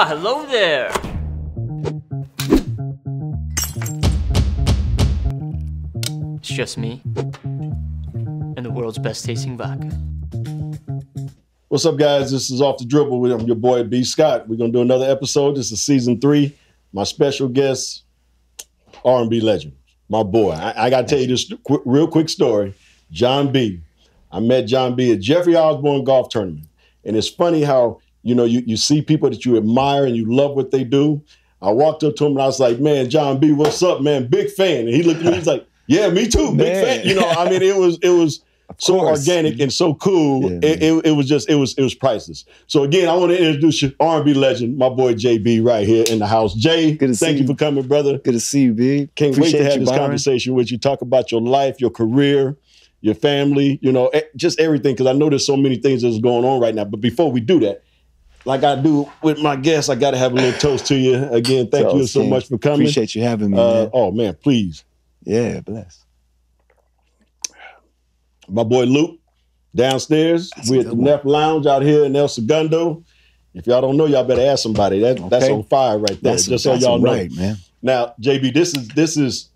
Why, hello there. It's just me and the world's best tasting vodka. What's up, guys? This is Off the Dribble with your boy B. Scott. We're gonna do another episode. This is season three. My special guest, R&B legend, my boy. I, I gotta tell you this qu- real quick story. Jon B. I met Jon B. at Jeffrey Osborne golf tournament, and it's funny how you know you you see people that you admire and you love what they do. I walked up to him and I was like, "Man, Jon B, what's up, man? Big fan." And he looked at me. He's like, "Yeah, me too, big Man. fan." You know, I mean, it was it was so organic and so cool. Yeah, it, it, it was just it was it was priceless. So again, I want to introduce you, R&B legend, my boy JB, right here in the house. Jay, Good to thank see you for coming, brother. Good to see you, B. Can't Appreciate wait to have this Byron. conversation with you. Talk about your life, your career, your family, you know, just everything. Because I know there's so many things that's going on right now. But before we do that, like I do with my guests, I got to have a little toast to you. Again, thank you so King. much for coming. Appreciate you having me. uh, man. oh man, please, Yeah, bless. my boy Luke downstairs. That's We're at the one. Neff Lounge out here in El Segundo. If y'all don't know, y'all better ask somebody. That, That's on fire right there. That's, just so y'all know. right, man. Now, JB, this is this is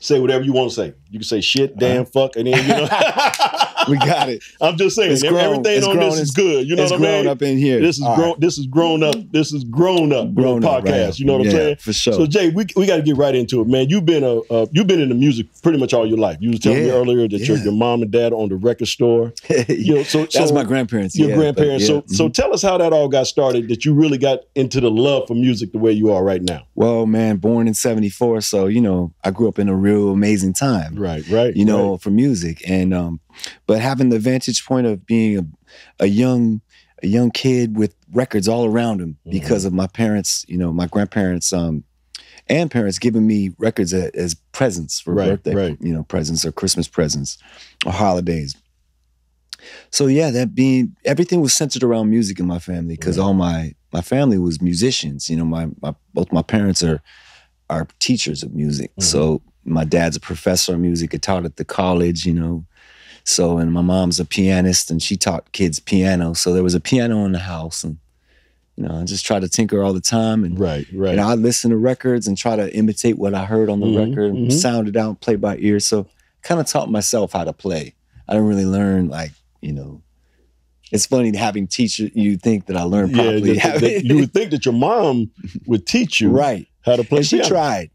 say whatever you want to say. You can say shit, damn, fuck, and then you know. We got it. I'm just saying, grown. everything on grown. this is good. You know what I grown mean? up in here. This is All grown. right. This is grown up. This is grown up. Grown real up, podcast. right. You know what I'm saying? for sure. So Jay, we, we got to get right into it, man. You've been a uh, you've been in the music pretty much all your life. You was telling me earlier that your, yeah. your mom and dad owned a record store. You know, so That's my grandparents. your yeah, grandparents. yeah, So so mhm. tell us how that all got started. That you really got into the love for music the way you are right now. well, man, born in '74, so you know, I grew up in a real amazing time. Right. Right. you know, right. for music. And um, but having the vantage point of being a, a young a young kid with records all around him Mm-hmm. because of my parents, you know, my grandparents um and parents giving me records as, as presents for Right, birthday, right. you know, presents or Christmas presents or holidays. So yeah, that being everything was centered around music in my family because all my my family was musicians. You know, my, my both my parents are are teachers of music. Mm-hmm. So my dad's a professor of music. He taught at the college. You know, so and my mom's a pianist and she taught kids piano. So there was a piano in the house, and you know, I just tried to tinker all the time and. right. Right. And I listen to records and try to imitate what I heard on the Mhm, record, and mhm. sound it out, play by ear. So kind of taught myself how to play. I didn't really learn like, you know, it's funny having teacher you think that I learned yeah, properly. that- that- you would think that your mom would teach you right. how to play. And she piano. tried.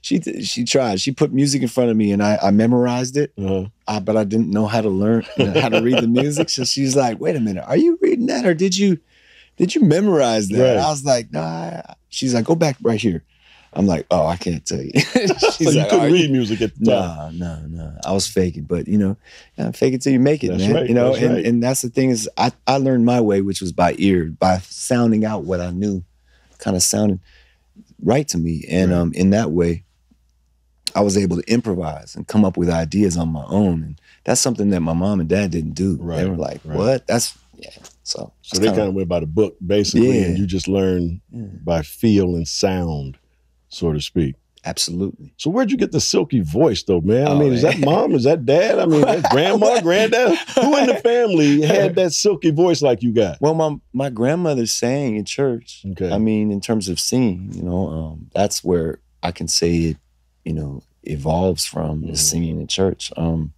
She she tried. She put music in front of me and I, I memorized it, Uh-huh. uh, but I didn't know how to learn you know, how to read the music. So she's like, "Wait a minute, are you reading that or did you did you memorize that?" Right. I was like, "Nah." She's like, "Go back right here." I'm like, "Oh, I can't tell you." So she's you like, couldn't "Are read music at the time. No, no, no. I was faking, but you know, yeah, fake it till you make it, That's man. right, You know, that's and right. and that's the thing is, I I learned my way, which was by ear, by sounding out what I knew, kind of sounded right to me, and Right. um, in that way, I was able to improvise and come up with ideas on my own, and that's something that my mom and dad didn't do. Right, They were like, right. "What? That's yeah." So, So they kind of went by the book, basically, Yeah. and you just learn Yeah. by feel and sound, so to speak. Absolutely. So where'd you get the silky voice, though, man? I Oh, mean, is that mom? Is that dad? I mean, that grandma, granddad? Who in the family had that silky voice like you got? Well, my my grandmother sang in church. Okay. I mean, in terms of singing, you know, um, that's where I can say it, you know, evolves from is Mhm. singing in church. Um,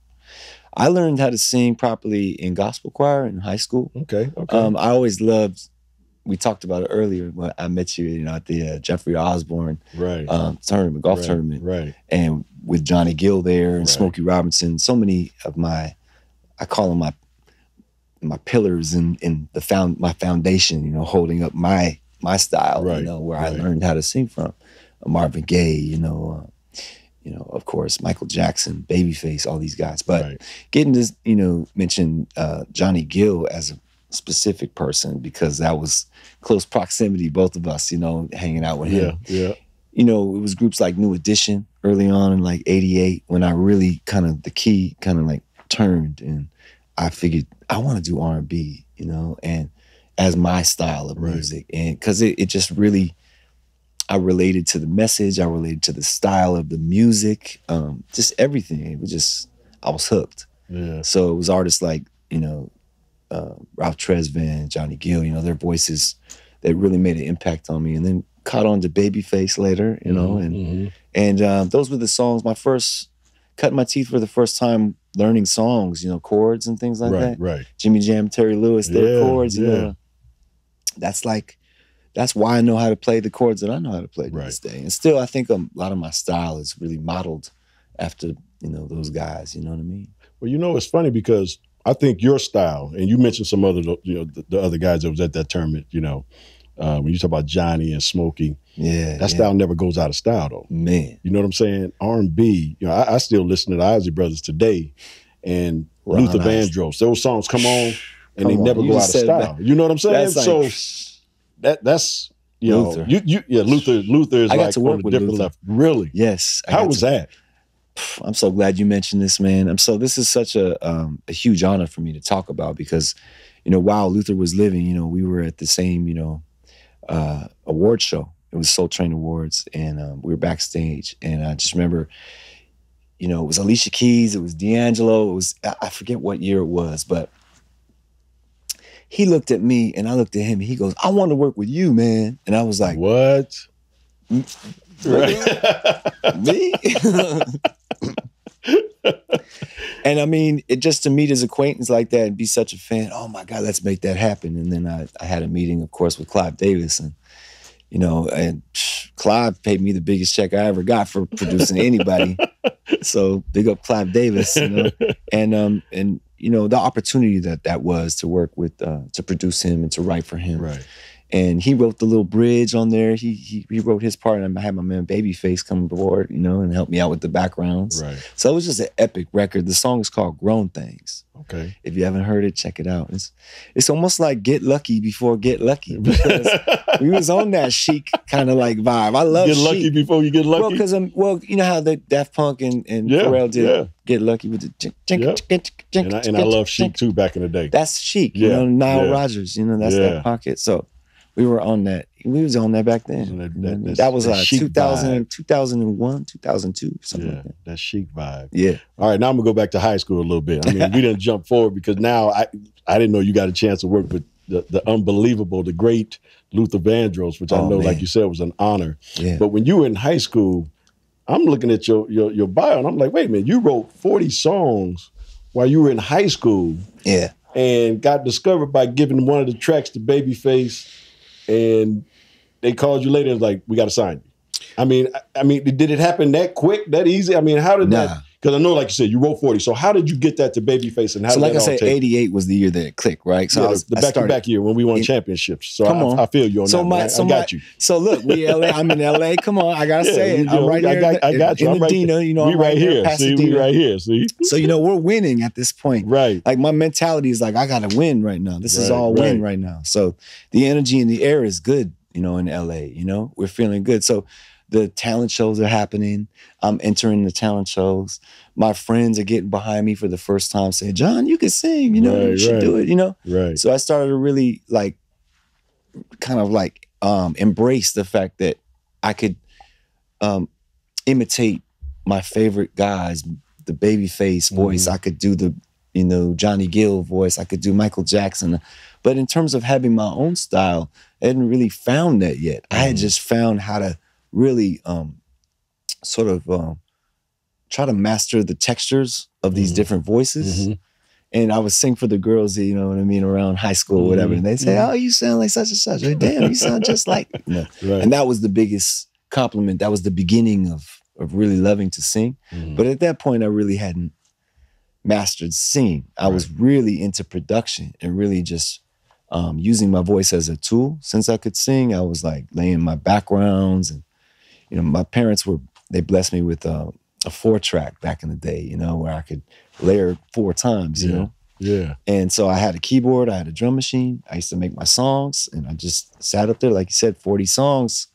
I learned how to sing properly in gospel choir in high school. Okay, okay. Um, I always loved. We talked about it earlier when I met you, you know, at the uh, Jeffrey Osborne right. um, tournament, golf right, tournament, Right. and with Johnny Gill there and Right. Smokey Robinson. So many of my, I call them my my pillars in in the found my foundation. You know, holding up my my style. Right, You know, where. I learned how to sing from. Marvin Gaye. You know. Uh, you know, of course, Michael Jackson, Babyface, all these guys. But right. getting to, you know, mention uh, Johnny Gill as a specific person because that was close proximity, both of us, you know, hanging out with him Yeah, yeah. you know, it was groups like New Edition early on in like 88 when I really kind of the key kind of like turned and I figured I want to do R&B, you know, and as my style of Right. music and cuz it, it just really I related to the message, I related to the style of the music, um just everything. It was just I was hooked. Yeah. So it was artists like, you know, uh, Ralph Tresvant, Johnny Gill, you know, their voices that really made an impact on me. And then caught on to Babyface later, you know, and Mhm. and uh, those were the songs. My first cutting my teeth for the first time learning songs, you know, chords and things like right, that. right. Jimmy Jam, Terry Lewis, their Yeah, chords, you yeah. know. That's like that's why I know how to play the chords that I know how to play to Right. this day. And still I think a lot of my style is really modeled after, you know, those guys, you know what I mean? Well, you know, it's funny because I think your style, and you mentioned some other, you know, the, the other guys that was at that tournament. You know, uh, when you talk about Johnny and Smokey, Yeah. that yeah. style never goes out of style, though. Man. You know what I'm saying? R and B. You know, I, I still listen to the Isley Brothers today, and Ron Luther Vandross. Those songs come on, and they on, never you go out of style. that. You know what I'm saying? That's like, so that that's you Luther. know, you you yeah, Luther Luther is I got like on a different Luther. level. Really? yes. I How was to- that? I'm so glad you mentioned this, man. I'm so this is such a um, a huge honor for me to talk about because, you know, while Luther was living, you know, we were at the same, you know, uh, award show. It was Soul Train Awards, and um, we were backstage, and I just remember, you know, it was Alicia Keys, it was D'Angelo, it was I forget what year it was, but he looked at me and I looked at him, and he goes, "I want to work with you, man," and I was like, what? Right. me? and I mean, it just to meet his acquaintance like that and be such a fan. Oh my God, let's make that happen. And then I, I had a meeting, of course, with Clive Davis, and you know, and psh, Clive paid me the biggest check I ever got for producing anybody. so big up Clive Davis, you know, and um and you know the opportunity that that was to work with uh, to produce him and to write for him right. And he wrote the little bridge on there. He he, he wrote his part, and I had my man Babyface come aboard, you know, and help me out with the backgrounds. Right. So it was just an epic record. The song is called "Grown Things." Okay. If you haven't heard it, check it out. It's it's almost like Get Lucky before Get Lucky because we was on that chic kind of like vibe. I love get lucky before you get lucky. Well, because I'm well, you know how the Daft Punk and and Yeah, Pharrell did yeah. Get Lucky with the jink, jink, Yep. jink, jink, jink, and I, and I love Chic too back in the day. That's chic, you know, Nile yeah. Rodgers, you know, that's Yeah. that pocket. So we were on that. We was on that back then. That- that- I that's- that was that uh, chic 2000, 2001, 2002, something yeah, like that. that chic vibe. Yeah. All right, now I'm gonna go back to high school a little bit. I mean, we didn't jump forward because now I I didn't know you got a chance to work with the, the unbelievable, the great Luther Vandross, which I Oh, know, like you said, was an honor. Yeah. But when you were in high school, I'm looking at your your your bio and I'm like, wait a minute, you wrote 40 songs while you were in high school yeah. and got discovered by giving one of the tracks to Babyface, and they called you later and was like, we got to sign you. I mean, I, I mean, did it happen that quick, that easy? I mean, how did Nah. that? Because I know, like you said, you wrote 40. So how did you get that to Babyface and how So did like I said, take? 88 was the year that it clicked, right? So yeah, I was the back-to-back year when we won in- championships. So Come I, on. I feel you on So that. my. I, so I my, you. So look, we LA. I'm in LA. Come on, I gotta Yeah, say it. I'm right I here. got, I got you. in I'm right Medina. You know, we I'm right here. See, we right here. See, So you know, we're winning at this point. right. Like my mentality is like I gotta win right now. This is all win right. right now. So the energy in the air is good, you know, in LA. You know, we're feeling good. So the talent shows are happening. I'm entering the talent shows. My friends are getting behind me for the first time, saying, "Jon, you can sing. You know, you should right. do it." You know. Right. So I started to really like, kind of like, um, embrace the fact that I could um, imitate my favorite guys, the babyface voice. Mm-hmm. I could do the, you know, Johnny Gill voice. I could do Michael Jackson. But in terms of having my own style, I hadn't really found that yet. I had Mhm. just found how to really um, sort of um, try to master the textures of these Mhm. different voices. Mhm. And I would sing for the girls, you know what I mean, around high school or whatever. And they'd say, Mhm. Oh, you sound like such and such. Or, Damn, you sound just like. You know? Right. And that was the biggest compliment. That was the beginning of of really loving to sing. Mhm. But at that point, I really hadn't mastered singing. I was really into production and really just um, using my voice as a tool. Since I could sing, I was like laying my backgrounds and you know my parents were they blessed me with uh, a four track back in the day. You know where I could layer four times. You Yeah. know. yeah. And so I had a keyboard, I had a drum machine. I used to make my songs and I just sat up there, like you said, 40 songs.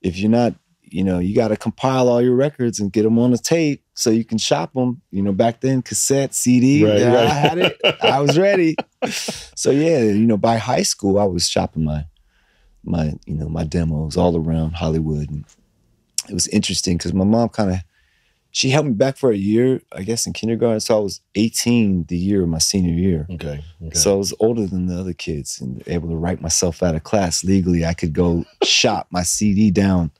If you're not, you know, you got to compile all your records and get them on a tape so you can shop them. You know, back then, cassette, CD, Right, yeah, right. I had it. I was ready. So yeah, you know, by high school, I was shopping my, my, you know, my demos all around Hollywood. And it was interesting because my mom kind of she held me back for a year, I guess, in kindergarten. So I was 18 the year of my senior year. Okay. okay. So I was older than the other kids and able to write myself out of class legally. I could go shop my CD down,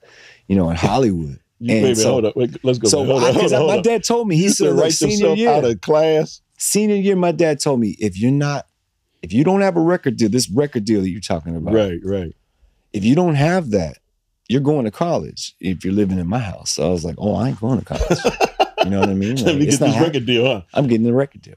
you know, in Hollywood. you, and wait, so- hold up. Wait, let's go. So hold I- hold hold my dad told me, he said, write senior year, out of class. senior year, my dad told me, if you're not, if you don't have a record deal, this record deal that you're talking about, Right, right. if you don't have that, you're going to college if you're living in my house. So I was like, oh, I ain't going to college. you know what I mean? Let me get this record deal, huh? I'm getting the record deal.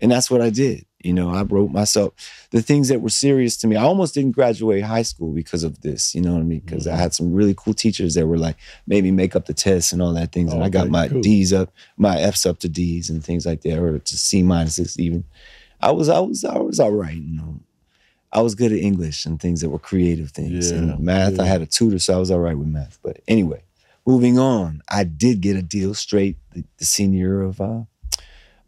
And that's what I did. You know, I wrote myself the things that were serious to me. I almost didn't graduate high school because of this. You know what I mean? Because I mm-hmm. had some really cool teachers that were like, maybe make up the tests and all that things. And Oh, I got my cool. D's up, my F's up to D's and things like that, or to C minuses even. I was, I was, I was all right. You know, I was good at English and things that were creative things. Yeah, and math, I had a tutor, so I was all right with math. But anyway, moving on, I did get a deal straight the, the senior of uh,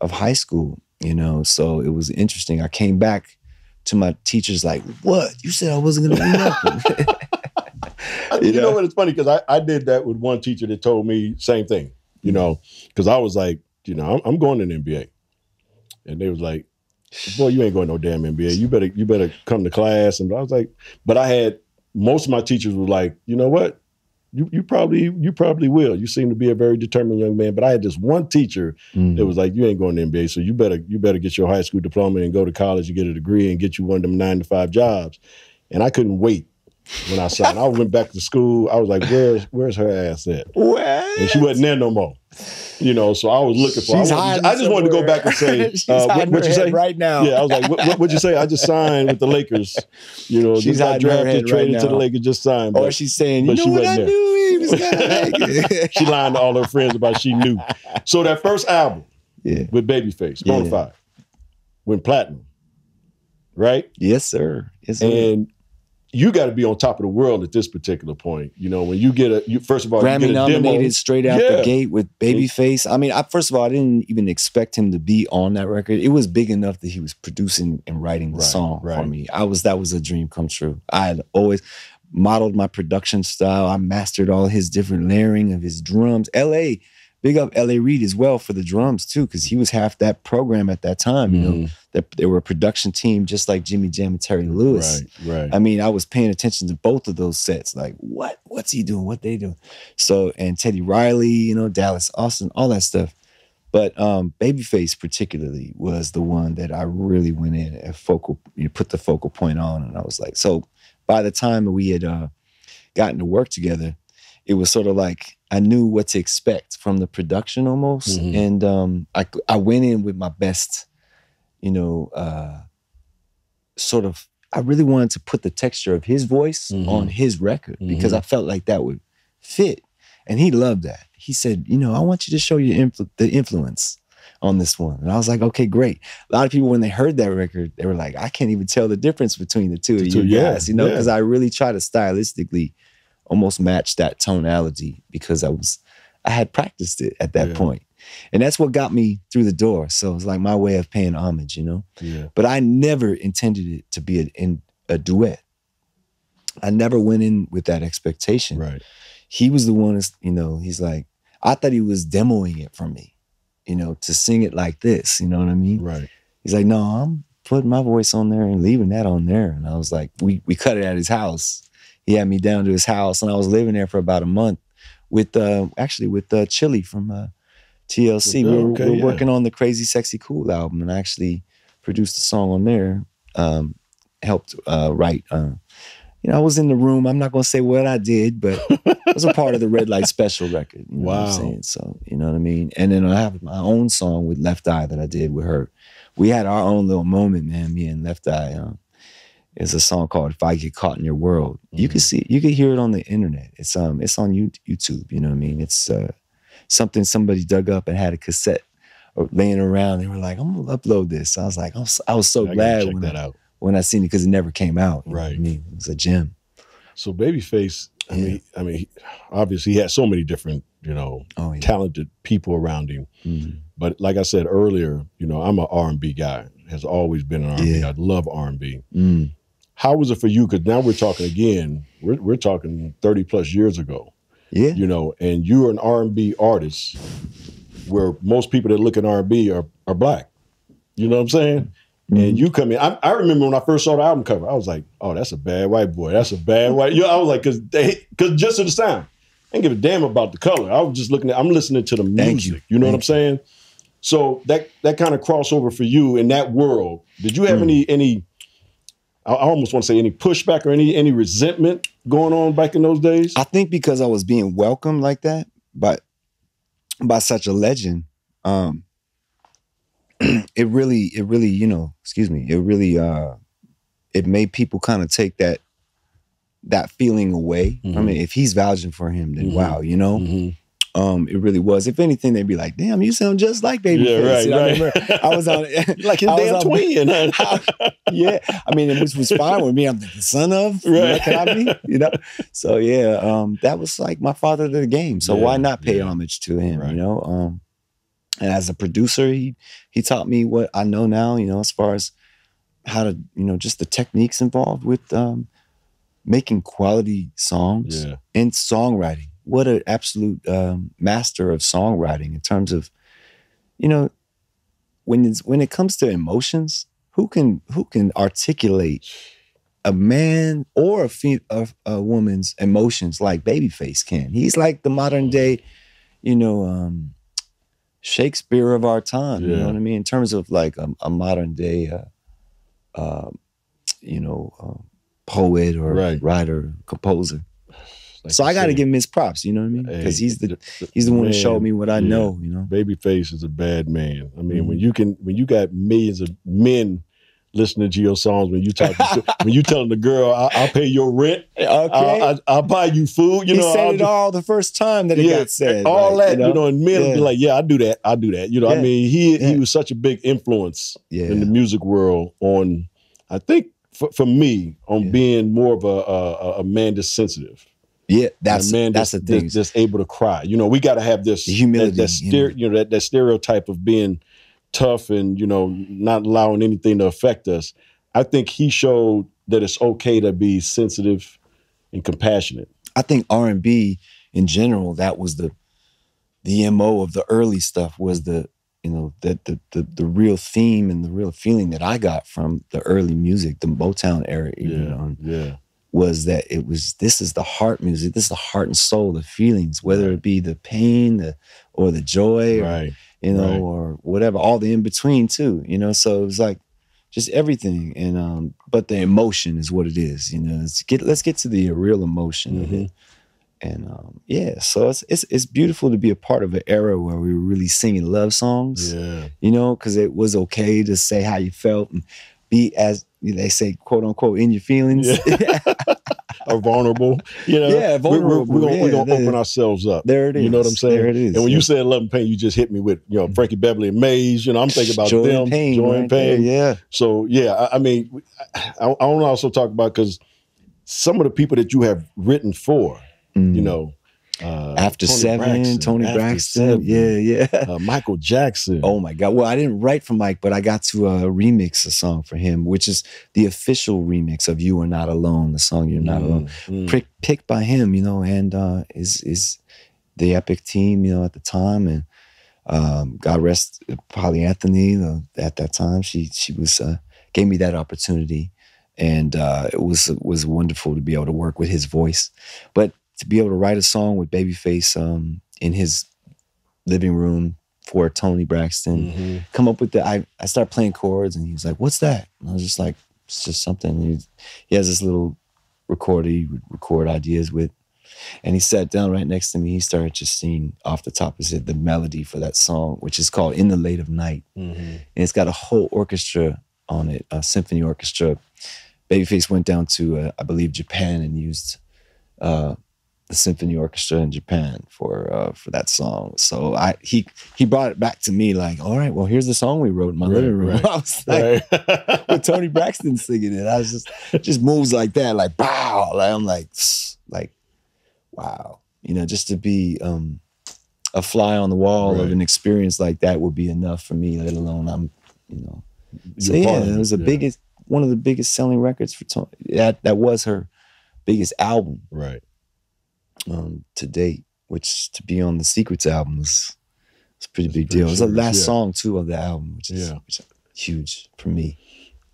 of high school, you know. So it was interesting. I came back to my teachers like, "What? You said I wasn't going to do nothing." you, You know? know? what? It's funny because I, I did that with one teacher that told me same thing. You know, because I was like, you know, I'm, I'm going to the NBA, and they was like, boy, you ain't going to no damn NBA. You better you better come to class. And I was like, but I had most of my teachers were like, you know what? You you probably you probably will. You seem to be a very determined young man. But I had this one teacher Mm. that was like, you ain't going to NBA, so you better you better get your high school diploma and go to college and get a degree and get you one of them nine to five jobs. And I couldn't wait when I saw it. I went back to school. I was like, where's where's her ass at? What? And she wasn't there no more. You know, so I was looking for. I, She's wanted- hiding I just wanted to go back and say, She's uh, what, what you say? right now. Yeah, I was like, what, what, what'd you say? I just signed with the Lakers. You know, She's got drafted, right traded to the. Lakers, just signed. Or But she's saying, "You she know what I there. knew he was gonna make it." she lied to all her friends about she knew. So that first album yeah. with Babyface, Yeah. Bonafide, went platinum, right? Yes, sir. Yes, sir. And you got to be on top of the world at this particular point. You know, when you get a, you, first of all, Grammy a demo. nominated straight out Yeah. the gate with Babyface. I mean, I, first of all, I didn't even expect him to be on that record. It was big enough that he was producing and writing the Right, song for me. I was that was a dream come true. I had always modeled my production style. I mastered all his different layering of his drums. L.A. Big up L.A. Reid as well for the drums too, because he was half that program at that time. You know, Mhm. that they were a production team just like Jimmy Jam and Terry Lewis. Right, right. I mean, I was paying attention to both of those sets. Like, what? What's he doing? What they doing? So, and Teddy Riley, you know, Dallas Austin, all that stuff. But um, Babyface particularly was the one that I really went in and focal, you know, put the focal point on, and I was like, so by the time we had uh, gotten to work together, it was sort of like I knew what to expect from the production almost, Mhm. and um, I I went in with my best, you know, uh, sort of. I really wanted to put the texture of his voice Mhm. on his record because Mhm. I felt like that would fit, and he loved that. He said, "You know, I want you to show your influ- the influence." On this one, and I was like, "Okay, great." A lot of people, when they heard that record, they were like, "I can't even tell the difference between the two The of two, you yeah, guys," you know, yeah. because I really try to stylistically almost match that tonality because I was I had practiced it at that Yeah. point. And that's what got me through the door. So it's like my way of paying homage, you know. yeah. But I never intended it to be a, in a duet. I never went in with that expectation. Right. He was the one, that's, you know, he's like, I thought he was demoing it for me, you know, to sing it like this, you know what I mean? Right. He's like, no, I'm putting my voice on there and leaving that on there. And I was like, we we cut it at his house. He had me down to his house, and I was living there for about a month with uh actually with uh Chili from uh TLC. we were, okay, we were yeah. working on the Crazy Sexy Cool album, and I actually produced a song on there. Um, helped uh, write. Uh, you know, I was in the room. I'm not gonna say what I did, but it was a part of the Red Light Special record. You know what Wow. I'm saying? So you know what I mean. And then I have my own song with Left Eye that I did with her. We had our own little moment, man. Me and Left Eye. Um, it's a song called "If I Get Caught in Your World." You can see, you can hear it on the internet. It's um, it's on YouTube. You know what I mean? It's uh, something somebody dug up and had a cassette or laying around. They were like, "I'm gonna upload this." I was like, I was, I was so I glad when that I, out. when I seen it because it never came out. you know what Right. I mean, it was a gem. So Babyface, I Yeah. mean, I mean, obviously he had so many different, you know, Oh yeah. talented people around him. Mm. But like I said earlier, you know, I'm an R&B guy. Has always been an R&B. Yeah. I love R&B. Mm. How was it for you? Because now we're talking again. We're we're talking 30 plus years ago. Yeah. You know, and you're an R and B artist, where most people that look at R and B are are black. You know what I'm saying? And you come in. I, I remember when I first saw the album cover, I was like, "Oh, that's a bad white boy. That's a bad white." You know, I was like, "Cause they, cause just to the sound, I didn't give a damn about the color. I was just looking at. I'm listening to the Thank music. you. You, know what I'm saying? So that that kind of crossover for you in that world. Did you have Mm. any any? I I almost want to say any pushback or any any resentment going on back in those days. I think because I was being welcomed like that by by such a legend, um, it really, it really, you know, excuse me, it really uh it made people kind of take that that feeling away. I Mhm. mean, if he's vouching for him, then Mhm. wow, you know. Mhm. Um, it really was. If anything, they'd be like, "Damn, you sound just like Babyface." Yeah, right, You know, I right. remember I was on like his I damn on- twin. yeah, I mean, which was fine with me. I'm the son of, Right. what can I be? You know, so yeah, um, that was like my father to the game. So Yeah, why not pay yeah. homage to him? Right. You know, um, and as a producer, he he taught me what I know now. You know, as far as how to, you know, just the techniques involved with um, making quality songs yeah, and songwriting. What an absolute um, master of songwriting in terms of, you know, when it's, when it comes to emotions, who can who can articulate a man or a, fe- a a woman's emotions like Babyface can? He's like the modern day, you know, um, Shakespeare of our time. You know what I mean? In terms of like a, a modern day, uh, um, you know, uh, poet or Right. writer, composer. Like so I got to give him his props. You know what I mean? Because he's the he's the one who showed me what I yeah. know. You know. Babyface is a bad man. I mean, Mm-hmm. when you can, when you got millions of men listening to your songs, when you talk, when you telling the girl, I, "I'll pay your rent, Okay. I'll, I'll, I'll buy you food," you he know, said I'll it do- all the first time that it yeah, got said. all like, that, you know, and men will be like, "Yeah, I do that, I do that," you know. I mean, he Yeah. he was such a big influence yeah, in the music world on, I think, for, for me, on Yeah. being more of a, a a man that's sensitive. Yeah. That's man that's the thing. that's, that's able to cry. You know, we got to have this The humility, that, that you know. you know, that, that stereotype of being tough and you know not allowing anything to affect us. I think he showed that it's okay to be sensitive and compassionate. I think R and B in general that was the the mo of the early stuff was the you know that the, the the real theme and the real feeling that I got from the early music, the Motown era, you know, and yeah, was that it was this is the heart music, this is the heart and soul, the feelings, whether it be the pain, the or the joy, or, right. you know, right. or whatever, all the in between too, you know. So it was like just everything, and um, but the emotion is what it is, you know. Let's get let's get to the real emotion Mm-hmm. it, and um, yeah. So it's it's it's beautiful to be a part of an era where we were really singing love songs, Yeah, you know, because it was okay to say how you felt and be as they say, quote unquote, in your feelings. or vulnerable. You know, Yeah, We're, vulnerable, we're gonna, we're yeah, gonna open ourselves up. there it is. You know what I'm saying? There it is. And when yeah. you said love and pain, you just hit me with you know Frankie Beverly and Maze. You know, I'm thinking about joy them, and pain, joy and right there, yeah. So yeah, I, I mean, I, I want to also talk about because some of the people that you have written for, Mm. you know, uh, After Toni Seven, Braxton, Toni After Braxton, Seven, yeah, yeah. uh, Michael Jackson. Oh my God. Well, I didn't write for Mike, but I got to uh, remix a song for him, which is the official remix of You Are Not Alone, the song You're Not Alone. Mm, mm. Pick, picked by him, you know, and uh, is is the epic team, you know, at the time. And um, God rest Polly Anthony uh, at that time. She she was uh, gave me that opportunity. And uh, it was was wonderful to be able to work with his voice. But to be able to write a song with Babyface um, in his living room for Toni Braxton, Mhm. come up with the I, I started playing chords and he was like, What's that? And I was just like, It's just something. He, he has this little recorder he would record ideas with. And he sat down right next to me. He started just singing off the top of his head the melody for that song, which is called In the Late of Night. Mhm. And it's got a whole orchestra on it, a symphony orchestra. Babyface went down to, uh, I believe, Japan and used uh, the symphony orchestra in Japan for uh, for that song. So I he he brought it back to me like, all right, well, here's the song we wrote in my Right, living room. right. I was like, Right. with Toni Braxton singing it. I was just just moves like that, like wow. Like I'm like like wow. You know, just to be um a fly on the wall of an experience like that would be enough for me, let alone I'm, you know. So You're yeah, it was the yeah. biggest one of the biggest selling records for Toni. That that was her biggest album. Right. Um, to date, which to be on the Secrets album was it's a pretty That's big pretty deal. It's the last yeah. song too of the album, which is Yeah. which is huge for me.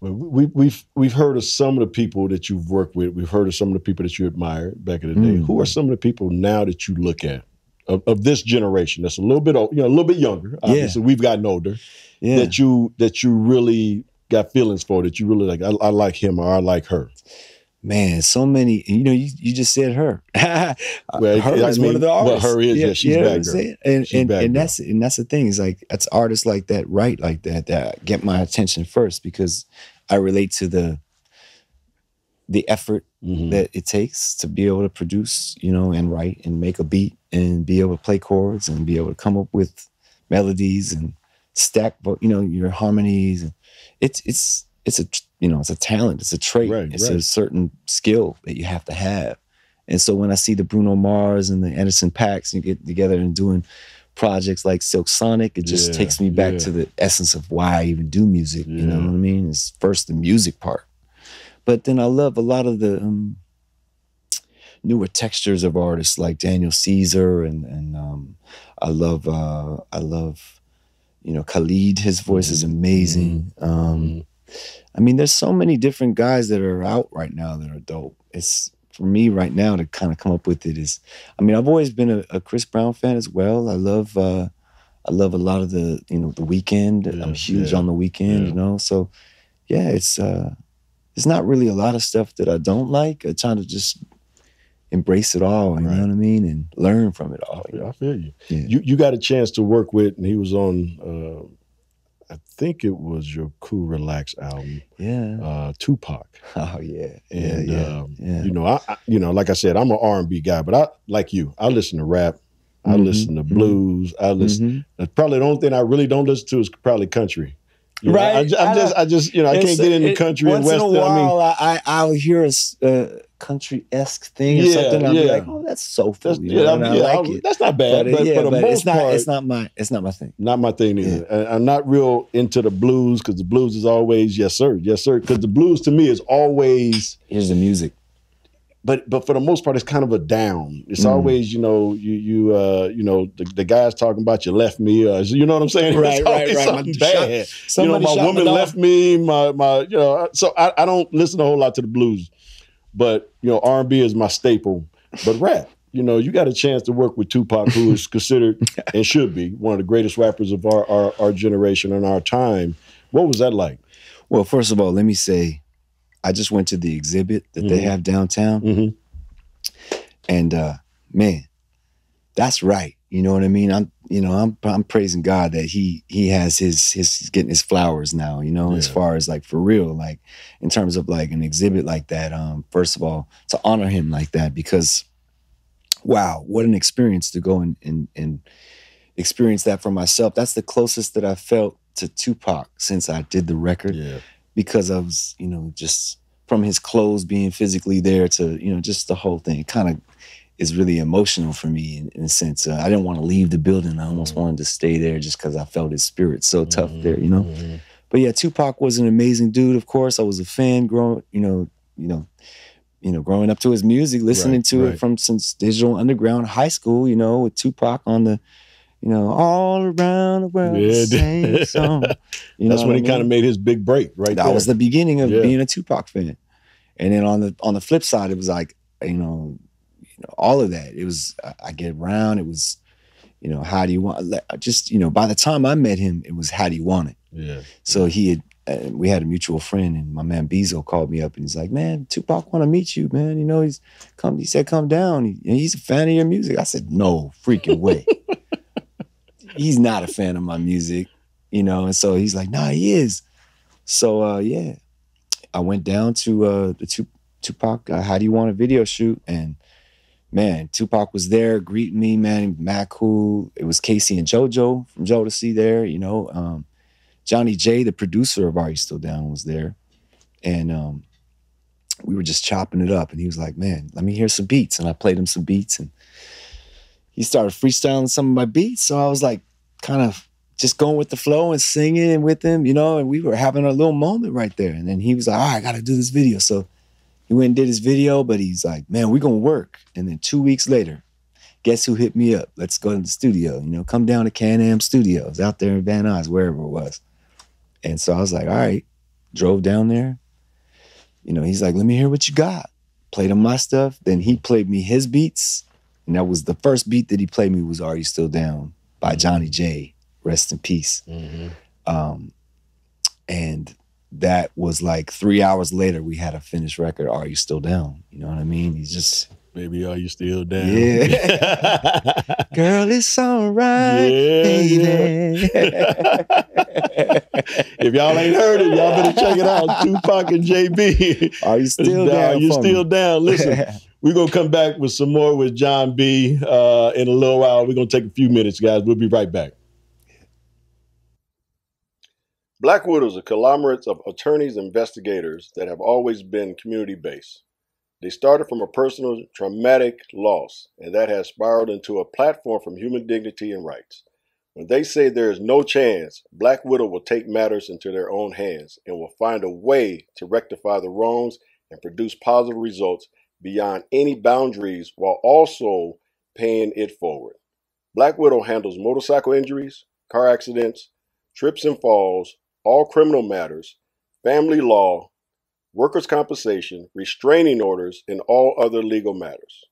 Well, we, we've we've heard of some of the people that you've worked with. We've heard of some of the people that you admired back in the day. Mm. Who are some of the people now that you look at of, of this generation that's a little bit old, you know, a little bit younger? Obviously, we've gotten older. Yeah. That you that you really got feelings for. That you really like. I, I like him or I like her. Man, so many. You know, you, you just said her. Well, her is mean, one of the well, artists. her is, yeah, she's you know bad girl. And She's and, and that's and that's the thing is like it's artists like that, right? Like that that get my attention first because I relate to the the effort Mhm. that it takes to be able to produce, you know, and write and make a beat and be able to play chords and be able to come up with melodies and stack, you know, your harmonies. And it's it's it's a you know it's a talent, it's a trait, Right, it's right. a certain skill that you have to have. And so when I see the Bruno Mars and the Anderson .Paaks and get together and doing projects like Silk Sonic, it just Yeah, takes me back yeah. to the essence of why I even do music. You know what I mean? It's first the music part. But then I love a lot of the um, newer textures of artists like Daniel Caesar and and um, I love uh, I love you know Khalid. His voice is amazing. Um, I mean, there's so many different guys that are out right now that are dope. It's for me right now to kind of come up with it is. I mean, I've always been a, a Chris Brown fan as well. I love uh, I love a lot of the you know the Weeknd. Yeah, I'm huge yeah, on the Weeknd. yeah. You know, so yeah, it's uh, there's not really a lot of stuff that I don't like. I try to just embrace it all. You Right. know what I mean, and learn from it all. I feel you. Yeah. You you got a chance to work with, and he was on. I think it was your Cool Relax album, Yeah. uh, Tupac. Oh yeah. And yeah. Yeah. um, yeah. you know, I, I you know, like I said, I'm an R and B guy, but I like you. I listen to rap. I Mhm, listen to mhm. blues. I listen. Mhm. Probably the only thing I really don't listen to is probably country. You know, Right. I, I, I just, I just, you know, I can't get into it- country and once western. in a I mean, while, I, I I'll hear a uh, country esque thing or Yeah, something. I'll yeah. be like, oh, that's soulful. that's, you yeah, know, I'm- and I yeah, like it. that's not bad. But, But, uh, yeah, for the but most it's not part, it's not my it's not my thing. Not my thing either. And I'm not real into the blues because the blues is always yes sir, yes sir. Because the blues to me is always, Here's the music. But but for the most part, it's kind of a down. It's Mm. always you know you you uh you know the, the guys talking about you left me. Uh, you know what I'm saying? Right, right, right. Something My- bad. you know, my shot woman left me. My my you know. So I, I don't listen a whole lot to the blues, but you know R and B is my staple. But rap. You know, you got a chance to work with Tupac, who is considered and should be one of the greatest rappers of our, our, our generation and our time. What was that like? Well, first of all, let me say, I just went to the exhibit that they Mhm. have downtown, Mm-hmm. and uh, man, that's right. You know what I mean? I'm, you know, I'm, I'm praising God that he he has his his he's getting his flowers now. You know, as far as like for real, like in terms of like an exhibit like that. Um, first of all, to honor him like that because, wow, what an experience to go and and and experience that for myself. That's the closest that I felt to Tupac since I did the record Yeah. Because I was, you know, just from his clothes being physically there to, you know, just the whole thing kind of is really emotional for me in, in a sense. Uh, I didn't want to leave the building. I almost Mhm. wanted to stay there just because I felt his spirit so tough there, you know. Mhm. But yeah, Tupac was an amazing dude. Of course, I was a fan growing, you know, you know, you know, growing up to his music, listening Right, to right. it from since Digital Underground High School, you know, with Tupac on the, you know, all around the world, Yeah, the same song. You know That's when he kind of made his big break, right that there. was the beginning of Yeah. being a Tupac fan. And then on the on the flip side, it was like you know, you know, all of that. It was I, I get around. It was, you know, how do you want? Just you know, by the time I met him, it was how do you want it. yeah. So he had. Uh, we had a mutual friend, and my man Bezo called me up, and he's like, "Man, Tupac want to meet you, man. You know, he's come. He said, come down. He, he's a fan of your music." I said, "No freaking way. he's not a fan of my music, you know." And so he's like, "Nah, he is." So uh, yeah, I went down to uh, the Tup- Tupac. Uh, How do you want a video shoot? And man, Tupac was there greeting me, man. Mad cool. It was K-Ci and JoJo from Jodeci there. You know, um, Johnny J, the producer of Are You Still Down, was there, and um, we were just chopping it up. And he was like, "Man, let me hear some beats." And I played him some beats, and he started freestyling some of my beats. So I was like, kind of just going with the flow and singing with him, you know. And we were having a little moment right there. And then he was like, "All right, I got to do this video." So He went and did his video, but he's like, man, we're gonna work. And then two weeks later, guess who hit me up? Let's go to the studio. You know, come down to Can Am Studios out there in Van Nuys, wherever it was. And so I was like, all right, drove down there. You know, he's like, let me hear what you got. Played him my stuff. Then he played me his beats. And that was the first beat that he played me was Are You Still Down by Johnny J. Rest in peace. Um, and that was like three hours later, we had a finished record. Are you still down? You know what I mean? He's just, Baby, are you still down? Yeah. girl, it's all right, Yeah, baby. if y'all ain't heard it, y'all better check it out. Tupac and JB. Are you still down? You for still me? down? Listen, we're gonna come back with some more with Jon B. Uh, in a little while. We're gonna take a few minutes, guys. We'll be right back. Black Widow is a conglomerate of attorneys and investigators that have always been community based. They started from a personal traumatic loss, and that has spiraled into a platform from human dignity and rights. When they say there is no chance, Black Widow will take matters into their own hands and will find a way to rectify the wrongs and produce positive results beyond any boundaries while also paying it forward. Black Widow handles motorcycle injuries, car accidents, trips and falls, all criminal matters, family law, workers' compensation, restraining orders, and all other legal matters.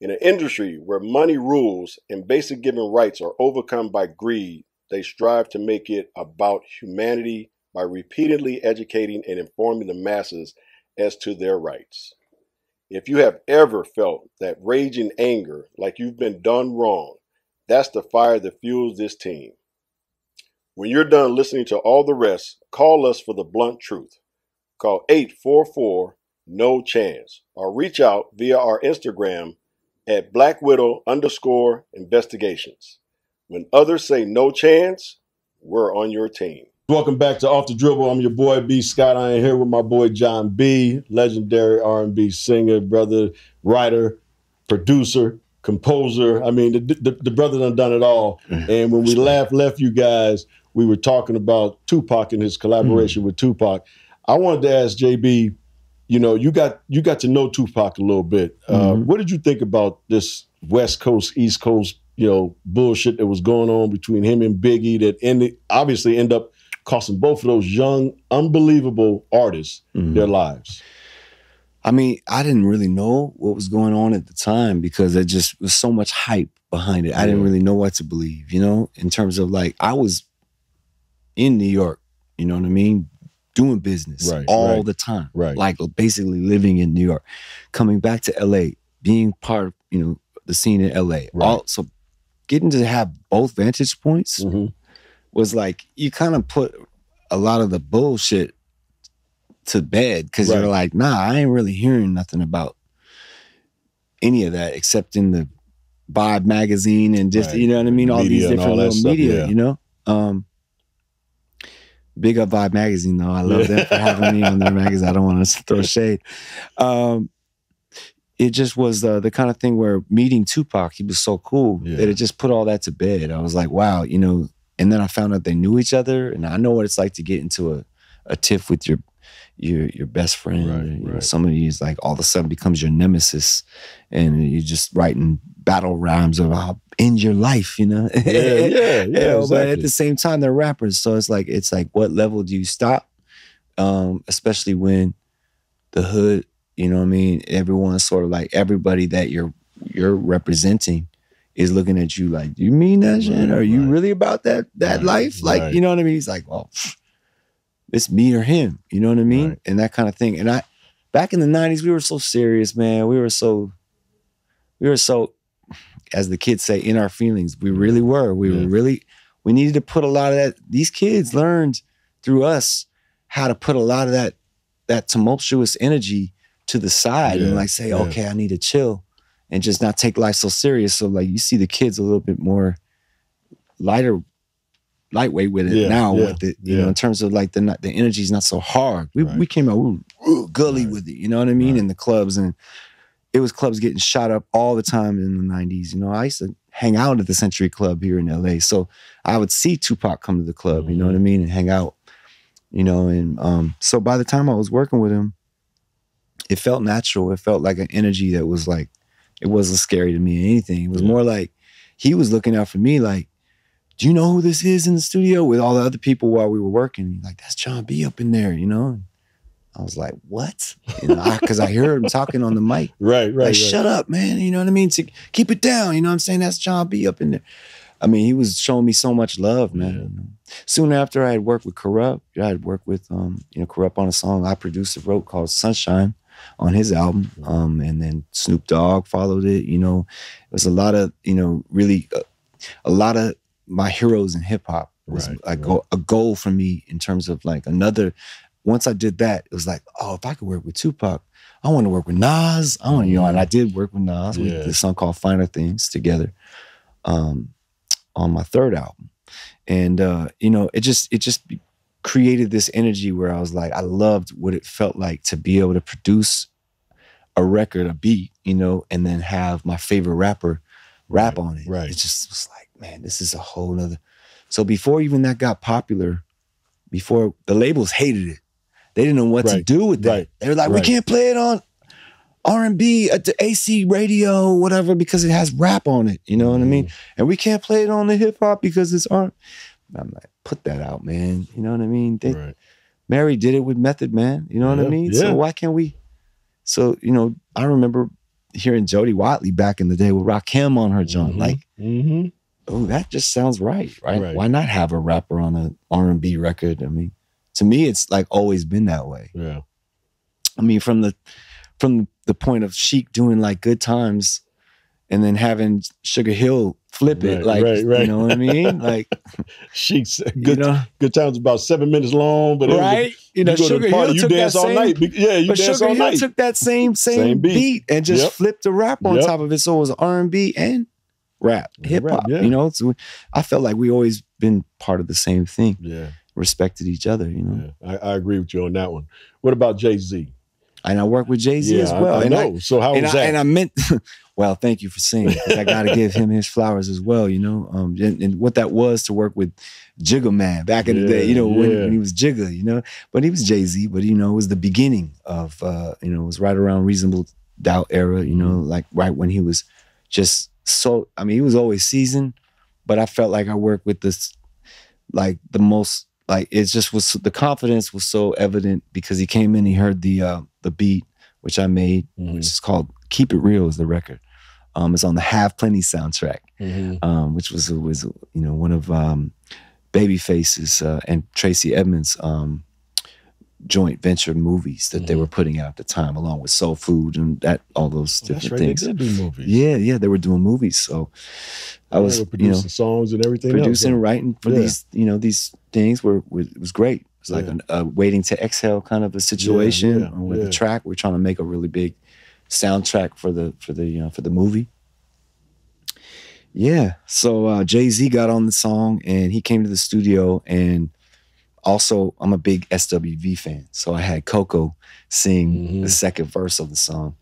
In an industry where money rules and basic given rights are overcome by greed, they strive to make it about humanity by repeatedly educating and informing the masses as to their rights. If you have ever felt that raging anger like you've been done wrong, that's the fire that fuels this team. When you're done listening to all the rest, call us for the blunt truth. Call 844 No Chance or reach out via our Instagram at Black Widow underscore investigations. When others say no chance, we're on your team. Welcome back to Off the Dribble. I'm your boy B Scott. I am here with my boy Jon B, legendary R&B singer, brother, writer, producer, composer. I mean, the, the, the brother done done it all. And when we laugh left you guys, we were talking about Tupac and his collaboration with Tupac. I wanted to ask JB, you know, you got you got to know Tupac a little bit. Uh, Mhm. what did you think about this West Coast East Coast, you know, bullshit that was going on between him and Biggie that ended obviously end up costing both of those young, unbelievable artists Mhm. their lives. I mean, I didn't really know what was going on at the time because it just was so much hype behind it. I didn't really know what to believe, you know, in terms of like I was in New York, you know what I mean, doing business Right, all right. the time, Right. like basically living in New York, coming back to LA, being part of you know the scene in LA. Right. All, so getting to have both vantage points Mhm. Was like you kind of put a lot of the bullshit to bed because Right. you're like, nah, I ain't really hearing nothing about any of that except in the Vibe magazine and just Right. you know what I mean, all Media these different all little stuff, media, yeah. you know. Um, big up Vibe magazine though. I love them for having me on their magazine. I don't want to throw shade. Um, it just was uh, the kind of thing where meeting Tupac, he was so cool Yeah. that it just put all that to bed. I was like, wow, you know. And then I found out they knew each other, and I know what it's like to get into a, a tiff with your your your best friend. Right, you know, somebody is like all of a sudden becomes your nemesis, and you're just writing battle rhymes of how end your life, you know. Yeah, yeah, You yeah. know, But at the same time, they're rappers, so it's like it's like what level do you stop? Um, especially when the hood, you know what I mean? Everyone's sort of like everybody that you're you're representing is looking at you like, you mean that shit? Right, Are you right. really about that that Right, life? Like, you know what I mean? He's like, well, it's me or him, you know what I mean? And that kind of thing. And I back in the 90s, we were so serious, man. We were so we were so as the kids say, in our feelings. We really were. We Yeah. were really, we needed to put a lot of that. These kids learned through us how to put a lot of that, that tumultuous energy to the side Yeah, and like say, yeah. okay, I need to chill and just not take life so serious. So like you see the kids a little bit more lighter, lightweight with it Yeah, now yeah, with it, you yeah. know, in terms of like the not, the energy's not so hard. We Right. we came out we were gully Right. with it, you know what I mean? Right. In the clubs and it was clubs getting shot up all the time in the 90s. You know, I used to hang out at the Century Club here in LA. So I would see Tupac come to the club, you know what I mean, and hang out, you know. And um, so by the time I was working with him, it felt natural. It felt like an energy that was like, it wasn't scary to me or anything. It was Yeah. more like he was looking out for me, like, do you know who this is in the studio with all the other people while we were working? Like, that's Jon B up in there, you know? And I was like, what? You know, because I, heard him talking on the mic. Right, right. Like, right. shut up, man. You know what I mean? To keep it down. You know what I'm saying? That's Jon B up in there. I mean, he was showing me so much love, man. Yeah. Soon after, I had worked with Kurupt. I had worked with, um, you know, Kurupt on a song I produced and wrote called Sunshine on his album. Um, and then Snoop Dogg followed it. You know, it was a lot of, you know, really uh, a lot of my heroes in hip hop was Right, like right. go- a goal for me in terms of like another. Once I did that, it was like, oh, if I could work with Tupac, I want to work with Nas. I want, you know, and I did work with Nas. We Yeah. did a song called Finer Things together um, on my third album. And uh, you know, it just it just created this energy where I was like, I loved what it felt like to be able to produce a record, a beat, you know, and then have my favorite rapper rap on it. right. It just was like, man, this is a whole nother. So before even that got popular, before the labels hated it, they didn't know what to do with that. right, They were like, we can't play it on R and B at the AC radio, whatever, because it has rap on it. You know what I mean? Mm-hmm. And we can't play it on the hip hop because it's R. I'm like, put that out, man. You know what I mean? They, right. Mary did it with Method Man. You know what I mean? yeah. So why can't we? So you know, I remember hearing Jody Watley back in the day with Rakim on her joint. Mhm. Like, hmm oh, that just sounds right, right? Right. Why not have a rapper on an R and B record? I mean, to me, it's like always been that way. Yeah. I mean, from the from the point of Chic doing like good times, and then having Sugar Hill flip it, Right, like right, right. you know what I mean? Like She's you good. know, good times about seven minutes long, but it was a- right? You know, you Sugar party, Hill you took dance that all same, night. Yeah, you But dance Sugar all Hill night. took that same same, Same beat. beat. and just Yep. flipped the rap on Yep. top of it, so it was R and B and rap, hip hop. yeah. You know, so I felt like we always been part of the same thing, yeah, respected each other. You know, yeah. I, I agree with you on that one. What about Jay Z? and I worked with Jay Z Yeah, as well. I, and know. so how and was I, and I meant, well, thank you for saying I got to give him his flowers as well, you know. Um, and, and what that was to work with Jigga Man back in the day, you know, Yeah, when, when he was Jigga, you know. But he was Jay Z, but you know, it was the beginning of, uh, you know, it was right around Reasonable Doubt era, you know, Mm-hmm. like right when he was just so. I mean, he was always seasoned, but I felt like I worked with this, like the most. Like it just was the confidence was so evident because he came in, he heard the uh, the beat, which I made, Mhm, which is called "Keep It Real" is the record. Um, it's on the Hav Plenty soundtrack, mhm. um, which was was you know one of um, Babyface's uh, and Tracey Edmonds' um, joint venture movies that they Mhm. were putting out at the time, along with Soul Food and that all those Oh, different right. things. They did do movies. Yeah, yeah, they were doing movies, so I They was were you producing know songs and everything. producing, else. writing for Yeah. these you know these things were was, it was great. It was like Yeah. an, a waiting to exhale kind of a situation yeah, with yeah. the track. We're trying to make a really big soundtrack for the for the you know for the movie. Yeah, so uh, Jay Z got on the song and he came to the studio and also I'm a big SWV fan, so I had Coko sing Mhm. the second verse of the song,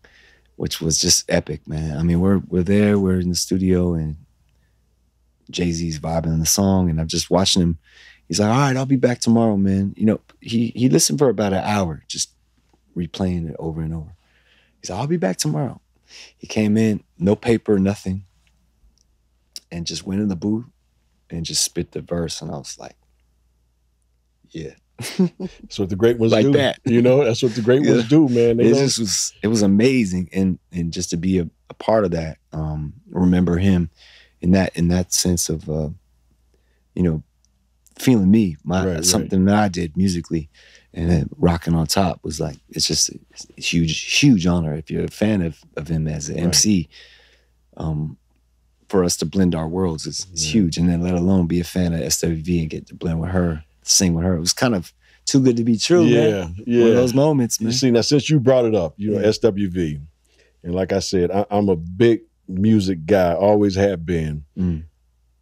which was just epic, man. I mean, we're we're there, we're in the studio, and Jay Z's vibing in the song, and I'm just watching him. He's like, "All right, I'll be back tomorrow, man." You know, he he listened for about an hour, just replaying it over and over. Like, "I'll be back tomorrow." He came in, no paper, nothing, and just went in the booth and just spit the verse, and I was like, "Yeah." That's what the great ones Like do. that. You know, that's what the great Yeah. ones do, man. They it just was it was amazing and and just to be a, a part of that um remember him in that in that sense of uh you know feeling me my Right, right. something that i did musically and then rocking on top was like it's just a, huge huge honor if you're a fan of of him as an Right. mc um for us to blend our worlds is, is Yeah. huge and then let alone be a fan of swv and get to blend with her sing with her it was kind of too good to be true man. yeah, yeah. one of those moments man You see, now since you brought it up, you know, Yeah. SWV, and like I said, I, I'm a big music guy, always have been. Mm.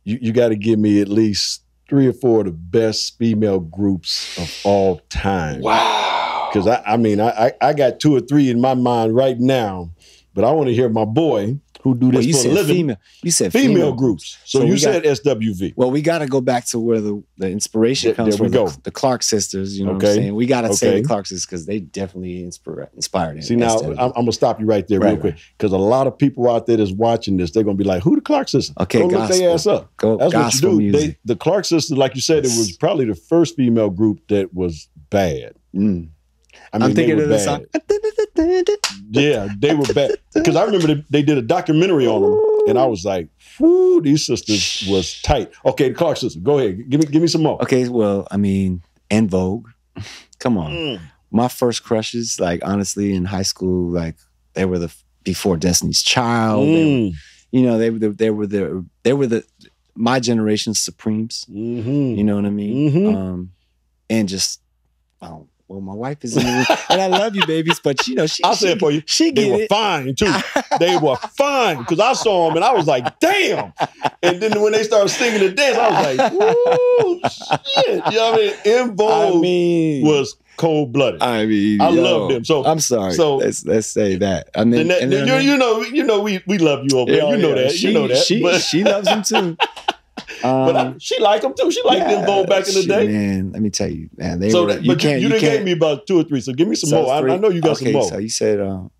You, you got to give me at least three or four of the best female groups of all time. Wow. Because I, I mean, I, I, I got two or three in my mind right now, but I want to hear my boy, who do Well, this you for a said living. female. You said Female, groups. So, So you we got- said SWV. Well, we got to go back to where the, the inspiration There- comes there we from. go. The, the Clark sisters, you know what Okay. I'm saying? We got to say the Clark sisters because they definitely inspire, inspired See now, SWV. I'm, I'm gonna stop you right there Right, real quick because a lot of people out there that's watching this, they're gonna be like, "Who the Clark sisters?" Okay, Go look their ass up. Go That's what you do. They, the Clark sisters, like you said, it was probably the first female group that was bad. Mm. I mean, I'm thinking of were the song. Yeah, they were bad because I remember they, they did a documentary on them, and I was like, "Whoo, these sisters was tight." Okay, the Clark sisters, go ahead, give me give me some more. Okay, well, I mean, En Vogue. Come on. Mm. My first crushes, like honestly, in high school, like they were the before Destiny's Child. They were, Mm. you know, they were the, they were the they were the my generation's Supremes. Mhm. You know what I mean? Mhm. Um, and just oh, well, my wife is in the room, and I love you, babies, but you know she. Say it for you. She They get were it. fine too. They were fine because I saw them and I was like, "Damn!" And then when they started singing the dance, I was like, "Woo, shit!" You know what I mean? In I mean, was cold blooded. I mean, I yo, love them. So- I'm sorry. so- let's let's say that. I mean, And that, and then- you, you know, you know, we we love you over there. Yeah, You know yeah. that. She, you know that. She but she loves them too. But Um, I- she liked them too. She liked them Vogue back in the shit, day. Man, let me tell you, man. They So, were, that, you but you, can't. you, You, can't. gave me about two or three. So give me some so more. I, I know you got okay, some more. So you said, um,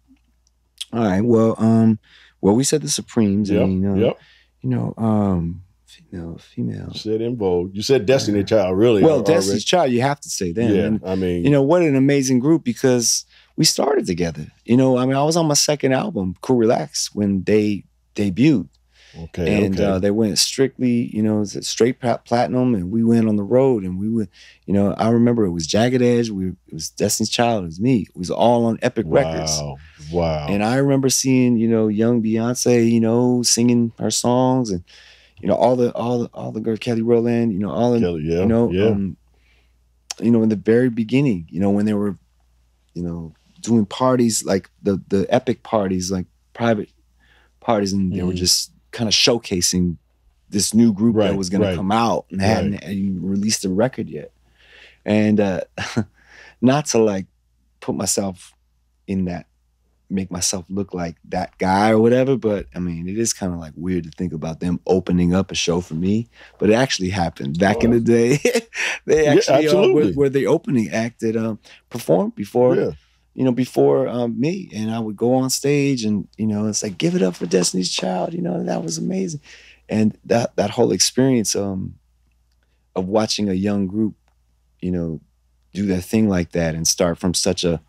all right. Well, um, well, we said the Supremes. I Yep, mean, uh, yep. you know, um, female, female. You said En Vogue. You said Destiny Child. Really? Well. Destiny's Child, you have to say them. Yeah, And, I mean, you know what an amazing group because we started together. You know, I mean, I was on my second album, Cool Relax, when they debuted. Okay, and okay. uh, they went strictly, you know, straight platinum, and we went on the road, and we went, you know, I remember it was Jagged Edge, we it was Destiny's Child, it was me, it was all on Epic Records, wow, wow. and I remember seeing, you know, young Beyonce, you know, singing her songs, and you know, all the all the all the girl Kelly Rowland, you know, all the, Kelly, yeah, you know, yeah. um, you know, in the very beginning, you know, when they were, you know, doing parties like the the epic parties, like private parties, and they were Mhm. just kind of showcasing this new group Right, that was going right, to come out and hadn't even released a record yet. And uh, not to like put myself in that, make myself look like that guy or whatever, but I mean, it is kind of like weird to think about them opening up a show for me. But it actually happened back in the day. they Yeah, actually uh, were, were the opening act that um, performed before yeah. You know, before um, me, and I would go on stage, and you know, it's like give it up for Destiny's Child. You know, that was amazing, and that that whole experience um, of watching a young group, you know, do their thing like that and start from such a,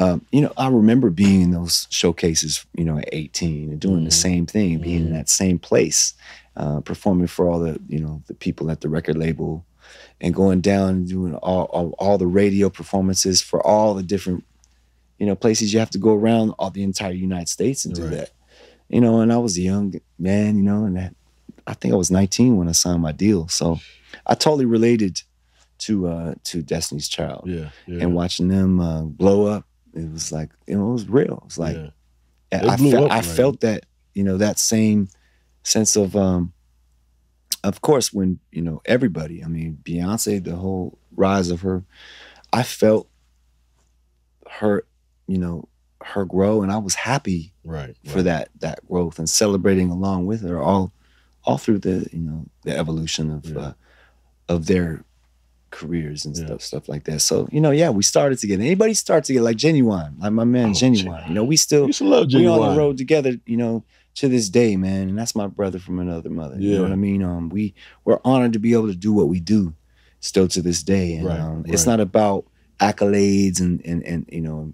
um, you know, I remember being in those showcases, you know, at 18 and doing the Mhm. same thing, being in Mhm. that same place, uh, performing for all the, you know, the people at the record label, and going down and doing all, all all the radio performances for all the different you know, places you have to go around all the entire United States and do Right. that. You know, and I was a young man, you know, and that, I think I was 19 when I signed my deal. So I totally related to uh to Destiny's Child. Yeah, yeah. And watching them uh, blow up, it was like, you know, it was real. It was like yeah. I- I, up, I right? felt that, you know, that same sense of um of course when, you know, everybody, I mean, Beyonce, the whole rise of her, I felt her, you know, her grow and I was happy right, for right. that that growth and celebrating along with her all all through the, you know, the evolution of Yeah. uh, of their careers and Yeah. stuff stuff like that. So, you know, yeah, we started together. Anybody starts together like Ginuwine, like my man Oh, Ginuwine. You know, we still to we on the road together, you know, to this day, man. And that's my brother from another mother. You Yeah. know what I mean? Um, we we're honored to be able to do what we do still to this day. And Right, um, it's right. not about accolades and and and you know,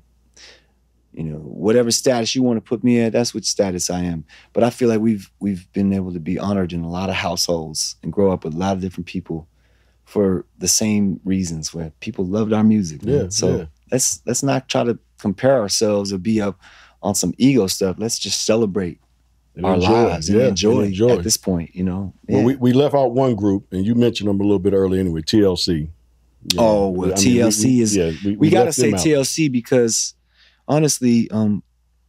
you know, whatever status you want to put me at, that's what status I am. But I feel like we've we've been able to be honored in a lot of households and grow up with a lot of different people for the same reasons where people loved our music. man. Yeah, So yeah. let's let's not try to compare ourselves or be up on some ego stuff. Let's just celebrate And our enjoy, lives and yeah, enjoy, enjoy. at this point, you know. Well, we, we left out one group, and you mentioned them a little bit earlier anyway. TLC. Yeah. Oh, well, TLC is- yeah, we, we gotta say. TLC because honestly, um,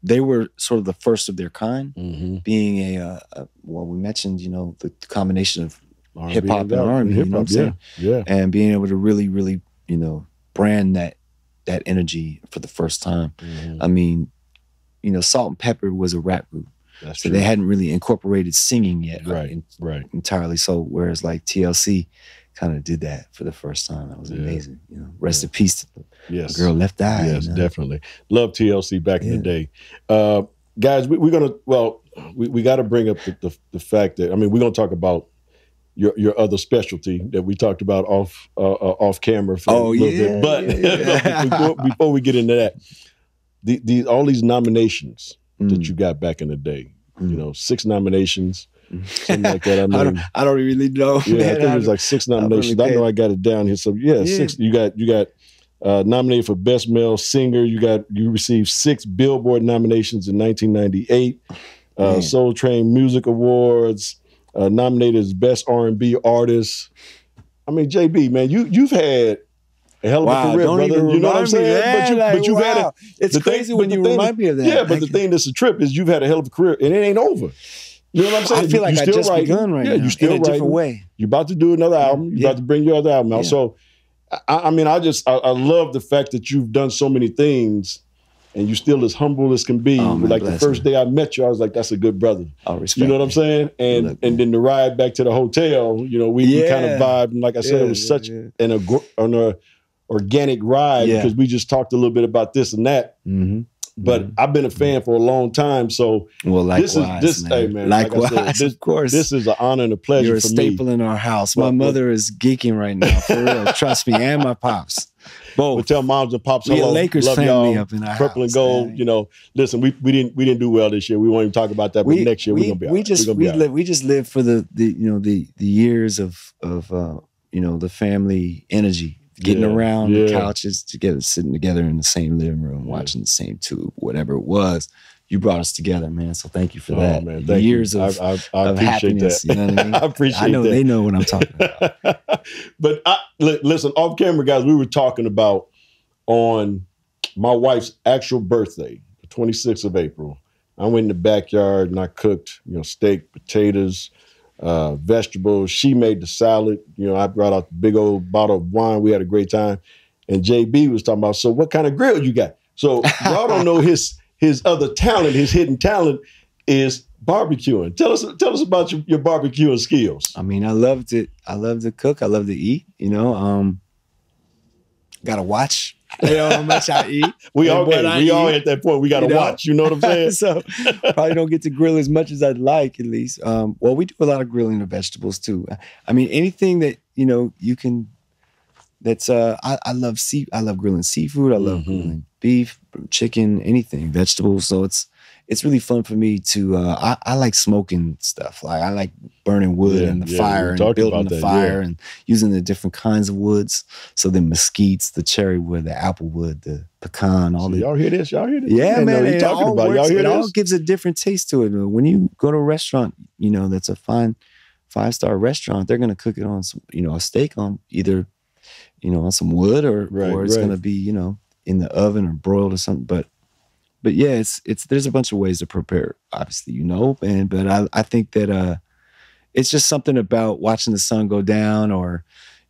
they were sort of the first of their kind, Mhm. being a, uh, a well, we mentioned, you know, the combination of Hip hop and. R&B, you know what I'm yeah, yeah. and being able to really, really, you know, brand that that energy for the first time. Mhm. I mean, you know, Salt-N-Pepa was a rap group. That's so true. they hadn't really incorporated singing yet, uh, right, in- right. entirely. So whereas like TLC kind of did that for the first time, that was Yeah. amazing. You know, rest in peace to the Yes, girl Left Eye. yes, you know? definitely. Love TLC back in the day. Uh, guys, we, we're gonna well, we, we got to bring up the, the the fact that I mean, we're gonna talk about your your other specialty that we talked about off uh, uh, off camera for Oh, a little yeah, bit. But yeah, yeah. before, before we get into that, the, the all these nominations that Mm. you got back in the day, you Mm. know, six nominations, something like that. I I don't, I don't really know. yeah, I man. think it was like six nominations. I, really know I got it down here. So yeah, Yeah. six. You got you got uh, nominated for best male singer. You got you received six Billboard nominations in 1998. Uh, Soul Train Music Awards. Uh, nominated as best R&B artist. I mean, JB, man, you you've had a hell of wow, a career, brother. you know what I'm saying? but you Like, but you've had a. It's the thing- crazy when you remind me of that. yeah, but the thing that's a trip is you've had a hell of a career and it ain't over. You know what I'm saying? I feel like you I still just writing. begun right yeah, now you still in a writing. different way. You're about to do another album. You're Yeah. about to bring your other album out. Yeah. So, I, I mean, I just I, I love the fact that you've done so many things, and you're still as humble as can be. Oh, man, like the first me. day I met you, I was like, "That's a good brother." I respect. You know what I'm saying? And Look, and then the ride back to the hotel, you know, we, we kind of vibed, and like I said, Yeah, it was yeah, such yeah. an an uh, organic ride Yeah. because we just talked a little bit about this and that. Mhm. But Mhm. I've been a fan for a long time, so Well, This likewise, is- this- man. hey, man, like Likewise, said, this- of course. this is an honor and a pleasure You're a staple me. in our house. My Well, mother is geeking right now, for real. Trust me, and my pops. But Both. tell moms and pops We hello. Lakers Love family y'all. up in our Purple and gold. man. You know, listen, we, we didn't we didn't do well this year. We won't even talk about that. But we, next year we, we're gonna be. we right. just we be all right. live we just live for the the you know the the years of of uh you know the family energy getting Yeah, around the yeah. couches together sitting together in the same living room Yeah. watching the same tube whatever it was you brought us together man so thank you for Oh, that man, thank years you. of, I, I, I of appreciate happiness that. you know what I mean I appreciate I know that. they know what I'm talking about but I, li- listen, off camera, guys, we were talking about on my wife's actual birthday, the 26th of April. I went in the backyard and I cooked, you know, steak, potatoes, uh, vegetables. She made the salad. You know, I brought out the big old bottle of wine. We had a great time. And JB was talking about, so what kind of grill you got? So y'all don't know his his other talent, his hidden talent is barbecuing. Tell us tell us about your, your barbecuing skills. I mean I love to I love to cook I love to eat you know um gotta watch you know how much I eat We all what hey, I we all at that point. We got to you know? watch. You know what I'm saying? so probably don't get to grill as much as I'd like, at least. Um, well, we do a lot of grilling of vegetables too. I mean, anything that you know you can. That's uh, I, I love sea. I love grilling seafood. I love Mhm. grilling beef, chicken, anything, vegetables. So it's it's really fun for me to. Uh, I, I like smoking stuff. Like I like burning wood Yeah, and the yeah, fire and building the that, fire yeah. and using the different kinds of woods. So the mesquites, the cherry wood, the apple wood, the pecan, all So the y'all hear this? Y'all hear this? yeah, man. what It talking all, about? Y'all works, hear it all this? gives a different taste to it. When you go to a restaurant, you know, that's a fine five star restaurant, they're gonna cook it on some, you know, a steak on either, you know, on some wood or Right, or it's right. gonna be, you know, in the oven or broiled or something. But but yeah, it's it's there's a bunch of ways to prepare, obviously, you know, and but I, I think that uh it's just something about watching the sun go down or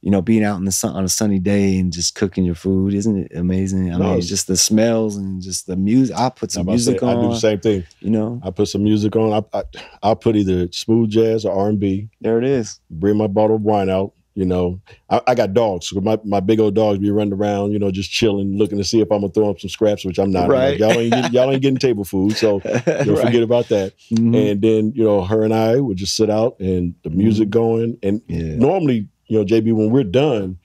you know, being out in the sun on a sunny day and just cooking your food, isn't it amazing? I No, mean, it's- just the smells and just the music. I put some to say, music I do on, the same thing. you know. I put some music on. I, I I'll put either smooth jazz or R and B. There it is. Bring my bottle of wine out. You know, I, I got dogs. So my, my big old dogs be running around. You know, just chilling, looking to see if I'm gonna throw up some scraps, which I'm not. Right. y'all ain't getting, y'all ain't getting table food, so don't forget about that. Mhm. And then you know, her and I would just sit out and the music going. And yeah. normally, you know, JB, when we're done,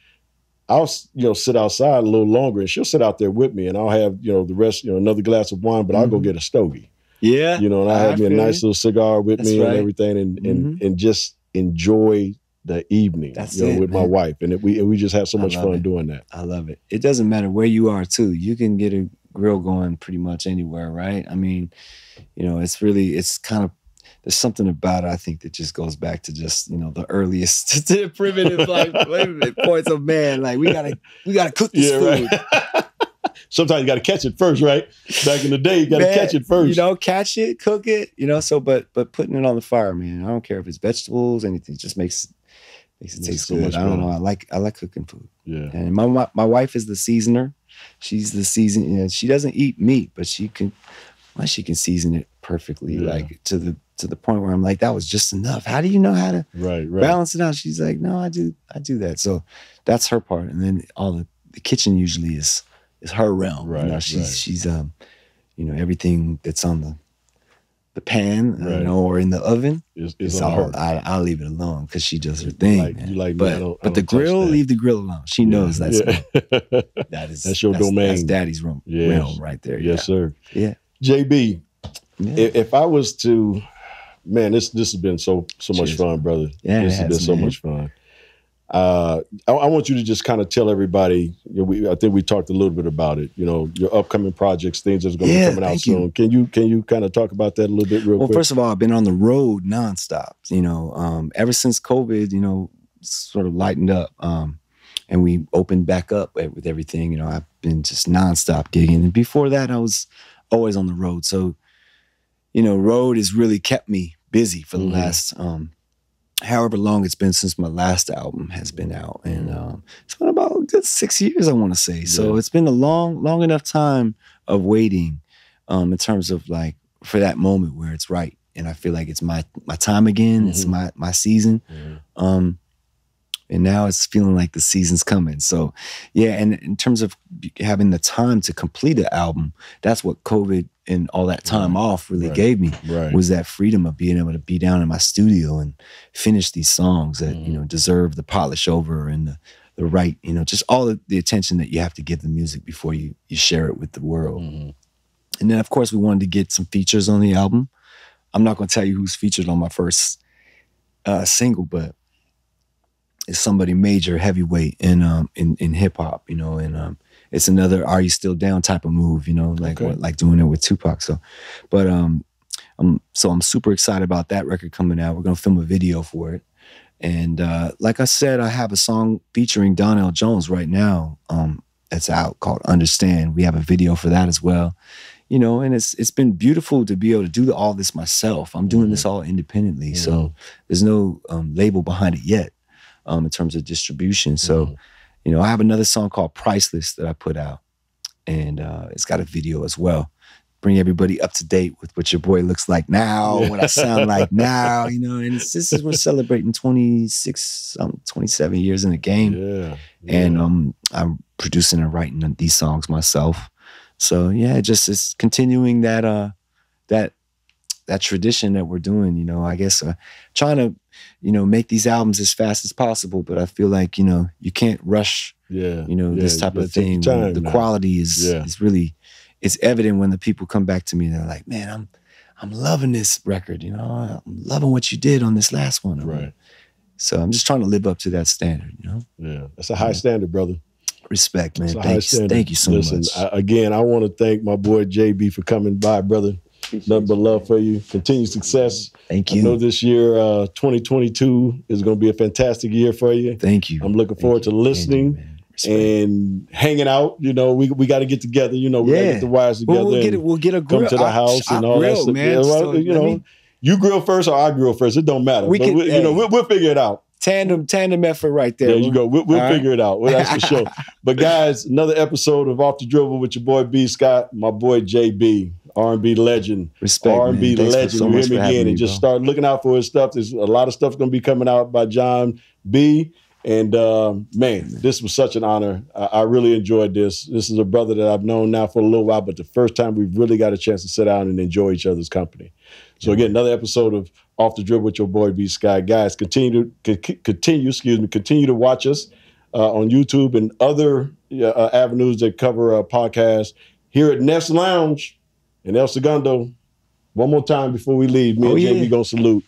I'll you know sit outside a little longer, and she'll sit out there with me, and I'll have you know the rest, you know, another glass of wine, but I'll go Mhm. get a stogie, Yeah. you know, and I I have me a nice you. little cigar with That's me right. and everything, and and and just enjoy the evening, That's you know, it, with my wife, and it, we and we just have so much fun it. doing that. I love it. It doesn't matter where you are, too. You can get a grill going pretty much anywhere, right? I mean, you know, it's really, it's kind of, there's something about it, I think, that just goes back to just, you know, the earliest, to the primitive like points of man. Like, we gotta, we gotta cook this food. right. Sometimes you got to catch it first, right? Back in the day, you got to Man, catch it first. You know, catch it, cook it, you know. So, but but putting it on the fire, man. I don't care if it's vegetables, anything. It just makes it Makes taste so good. I don't know. I like I like cooking food. yeah. And my my, my wife is the seasoner. She's the season. You know, she doesn't eat meat, but she can why she can season it perfectly, Yeah. like to the to the point where I'm like, that was just enough. How do you know how to Right, right. balance it out? She's like, no, I do, I do that. So that's her part, and then all the the kitchen usually is is her realm. Right, you know, she's right. she's um, you know, everything that's on the the pan, uh, Right. you know, or in the oven. It's, it's It's all, her. I, I'll leave it alone because she does her thing. like- you like me, but don't- but the grill, that. leave the grill alone. She knows that's yeah. that is That's your That's domain. That's daddy's room, Yes. realm right there. yes, sir. Yeah. JB, Yeah. if, if I was to, man, this this has been so so much Cheers. fun, brother. Yeah, it this has been has, so much fun. Uh, I, I want you to just kind of tell everybody. You know, we, I think we talked a little bit about it. You know, your upcoming projects, things that's going to Yeah, be coming out thank you. soon. Can you can you kind of talk about that a little bit, real Well, quick? first of all, I've been on the road nonstop. You know, um, ever since COVID, you know, sort of lightened up, um, and we opened back up with everything. You know, I've been just nonstop gigging, and before that, I was always on the road. So, you know, road has really kept me busy for the Mhm. last, um, however long it's been since my last album has been out, and um, it's been about a good six years, I want to say. So Yeah. it's been a long, long enough time of waiting, um, in terms of like for that moment where it's right, and I feel like it's my my time again. It's Mhm. my my season. Mhm. Um, and now it's feeling like the season's coming. So, yeah. And in terms of having the time to complete an album, that's what COVID and all that time Right. off really Right. gave me Right. was that freedom of being able to be down in my studio and finish these songs that you know Mm-hmm. deserve the polish over and the the right, you know, just all the attention that you have to give the music before you you share it with the world. Mhm. And then, of course, we wanted to get some features on the album. I'm not going to tell you who's featured on my first uh, single, but it's somebody major, heavyweight in um in in hip hop, you know, and um it's another "Are You Still Down" type of move, you know, like Okay. what, like doing it with Tupac. So, but um, I'm so I'm super excited about that record coming out. We're gonna film a video for it. And uh, like I said, I have a song featuring Donell Jones right now. Um, that's out called "Understand." We have a video for that as well. You know, and it's it's been beautiful to be able to do all this myself. I'm doing this all independently, so there's no um, label behind it yet um, in terms of distribution. So, Mhm. you know, I have another song called "Priceless" that I put out, and uh, it's got a video as well. Bring everybody up to date with what your boy looks like now, what I sound like now, you know. And this is we're celebrating 26, um, 27 years in the game, Yeah. and um, I'm producing and writing these songs myself. So yeah, just it's continuing that uh that that tradition that we're doing. You know, I guess uh, trying to you know make these albums as fast as possible, but I feel like you know you can't rush yeah. you know Yeah, this type of thing. time the now. quality is Yeah. is really it's evident when the people come back to me. and They're like, man, I'm I'm loving this record. You know, I'm loving what you did on this last one. Right. So I'm just trying to live up to that standard. You know, Yeah. That's a high standard, brother. respect, man. It's a high Thanks, standard. thank you so Listen, much. I, again, I want to thank my boy JB for coming by, brother. Nothing but love for you. Continued success. thank you. I know this year, uh, 2022, is going to be a fantastic year for you. Thank you. I'm looking Thank forward to listening you, and hanging out. You know, we we got to get together. You know, we got to get the wires together. Well, we'll get it. We'll get a grill. come to the house I and all that grill, stuff. man. Yeah, well, So, you know, mean, you grill first or I grill first. It don't matter. We But can- we- you know, hey. we'll, we'll figure it out. tandem tandem effort right there. There you go. We'll, we'll All right. figure it out. Well, that's for sure. But guys, another episode of Off the Dribble with your boy B Scott, my boy JB, R&B legend, Respect, R&B man. Legend. so you hear me again, and just bro. start looking out for his stuff. There's a lot of stuff going to be coming out by Jon B. And um, man, this was such an honor. I, I really enjoyed this. This is a brother that I've known now for a little while, but the first time we've really got a chance to sit down and enjoy each other's company. So again, another episode of Off the Dribble with your boy B Sky. Guys, continue to c- continue, excuse me, continue to watch us uh, on YouTube and other uh, avenues that cover uh, podcasts here at Nest Lounge in El Segundo. One more time before we leave, me Oh, and yeah. JB gonna salute.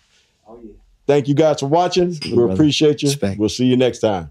Oh, Thank you guys for watching. We appreciate you. Respect. We'll see you next time.